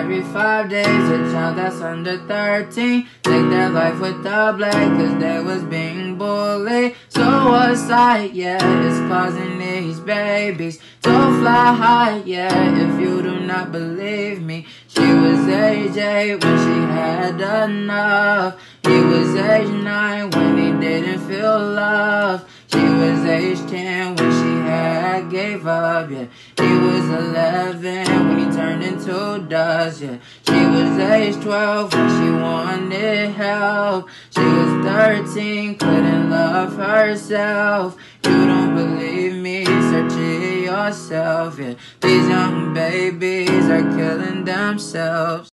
every five days. A child that's under 13 take their life with a blade, cause they was being bullied. So what's I, yeah, it's causing these babies to fly high, yeah. If you do not believe me, she was AJ when she had enough. He was age 9 when he didn't feel love. She was age 10 when she had gave up, yeah. He was 11 turned dust, yeah. She was age 12 when she wanted help. She was 13, couldn't love herself. You don't believe me, search it yourself, yeah. These young babies are killing themselves.